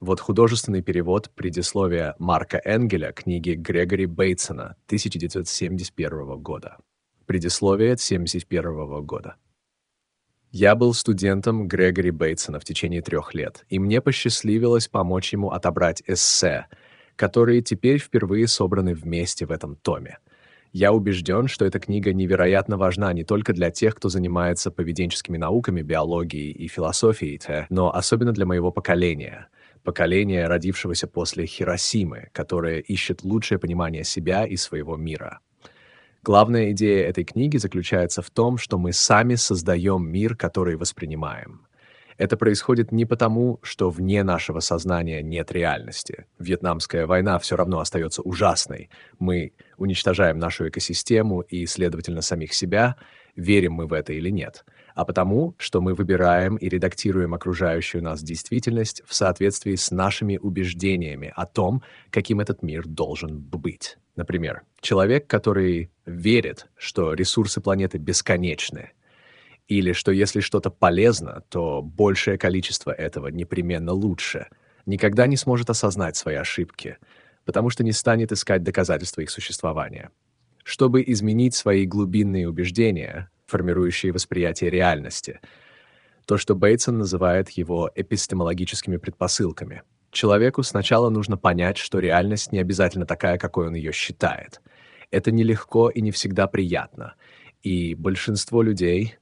Вот художественный перевод предисловия Марка Энгеля книги Грегори Бейтсона 1971 года. Предисловие 1971 года. Я был студентом Грегори Бейтсона в течение трех лет, и мне посчастливилось помочь ему отобрать эссе, которые теперь впервые собраны вместе в этом томе. Я убежден, что эта книга невероятно важна не только для тех, кто занимается поведенческими науками, биологией и философией, но особенно для моего поколения — поколение, родившегося после Хиросимы, которое ищет лучшее понимание себя и своего мира. Главная идея этой книги заключается в том, что мы сами создаем мир, который воспринимаем. Это происходит не потому, что вне нашего сознания нет реальности. Вьетнамская война все равно остается ужасной. Мы уничтожаем нашу экосистему и, следовательно, самих себя, верим мы в это или нет — а потому, что мы выбираем и редактируем окружающую нас действительность в соответствии с нашими убеждениями о том, каким этот мир должен быть. Например, человек, который верит, что ресурсы планеты бесконечны, или что если что-то полезно, то большее количество этого непременно лучше, никогда не сможет осознать свои ошибки, потому что не станет искать доказательства их существования. Чтобы изменить свои глубинные убеждения, формирующие восприятие реальности. То, что Бейтсон называет его эпистемологическими предпосылками. Человеку сначала нужно понять, что реальность не обязательно такая, какой он ее считает. Это нелегко и не всегда приятно. И большинство людей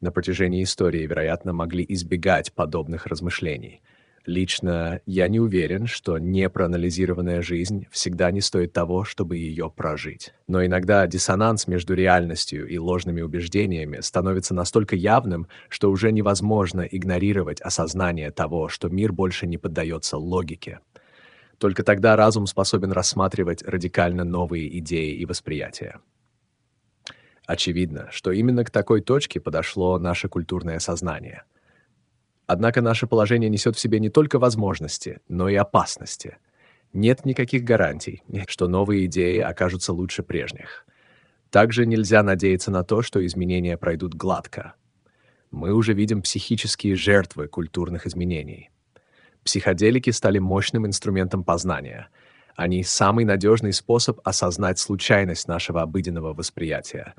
на протяжении истории, вероятно, могли избегать подобных размышлений — Лично я не уверен, что непроанализированная жизнь всегда не стоит того, чтобы ее прожить. Но иногда диссонанс между реальностью и ложными убеждениями становится настолько явным, что уже невозможно игнорировать осознание того, что мир больше не поддается логике. Только тогда разум способен рассматривать радикально новые идеи и восприятия. Очевидно, что именно к такой точке подошло наше культурное сознание — Однако наше положение несет в себе не только возможности, но и опасности. Нет никаких гарантий, что новые идеи окажутся лучше прежних. Также нельзя надеяться на то, что изменения пройдут гладко. Мы уже видим психические жертвы культурных изменений. Психоделики стали мощным инструментом познания. Они — самый надежный способ осознать случайность нашего обыденного восприятия.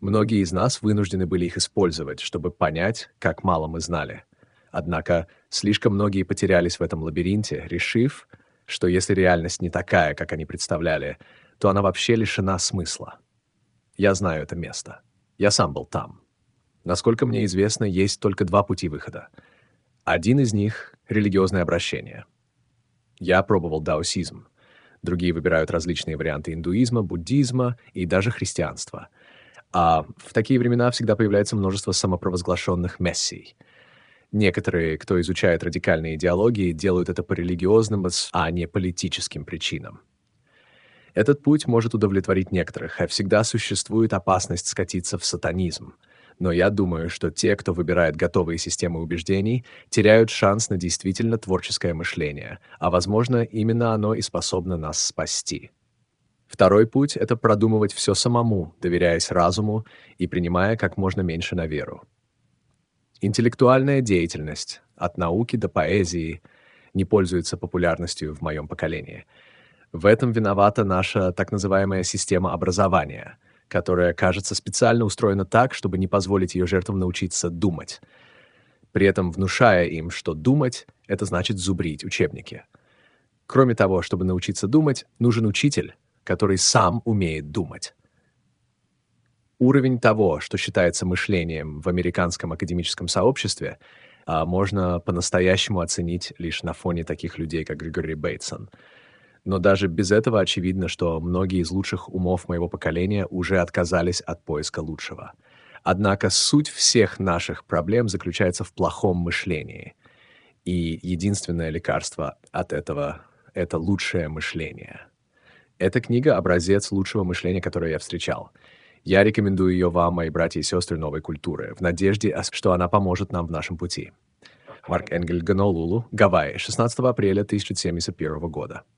Многие из нас вынуждены были их использовать, чтобы понять, как мало мы знали — Однако слишком многие потерялись в этом лабиринте, решив, что если реальность не такая, как они представляли, то она вообще лишена смысла. Я знаю это место. Я сам был там. Насколько мне известно, есть только два пути выхода. Один из них — религиозное обращение. Я пробовал даосизм. Другие выбирают различные варианты индуизма, буддизма и даже христианства. А в такие времена всегда появляется множество самопровозглашенных мессий — Некоторые, кто изучает радикальные идеологии, делают это по религиозным, а не политическим причинам. Этот путь может удовлетворить некоторых, а всегда существует опасность скатиться в сатанизм. Но я думаю, что те, кто выбирает готовые системы убеждений, теряют шанс на действительно творческое мышление, а, возможно, именно оно и способно нас спасти. Второй путь — это продумывать все самому, доверяясь разуму и принимая как можно меньше на веру. Интеллектуальная деятельность, от науки до поэзии, не пользуется популярностью в моем поколении. В этом виновата наша так называемая система образования, которая, кажется, специально устроена так, чтобы не позволить ее жертвам научиться думать, при этом внушая им, что думать — это значит зубрить учебники. Кроме того, чтобы научиться думать, нужен учитель, который сам умеет думать. Уровень того, что считается мышлением в американском академическом сообществе, а, можно по-настоящему оценить лишь на фоне таких людей, как Григорий Бейтсон. Но даже без этого очевидно, что многие из лучших умов моего поколения уже отказались от поиска лучшего. Однако суть всех наших проблем заключается в плохом мышлении. И единственное лекарство от этого — это лучшее мышление. Эта книга — образец лучшего мышления, которое я встречал — я рекомендую ее вам, мои братья и сестры новой культуры, в надежде, что она поможет нам в нашем пути. Марк Энгель, Гонолулу, Гавайи, 16 апреля 1971 года.